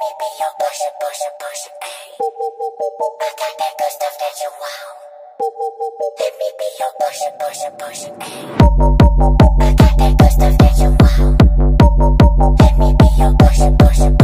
Maybe you'll push pusher, pusher, it, push I got that good stuff that you want Let me be your pusher, pusher, pusher, ayy. I got that good stuff that you want Let me be your pusher, pusher. push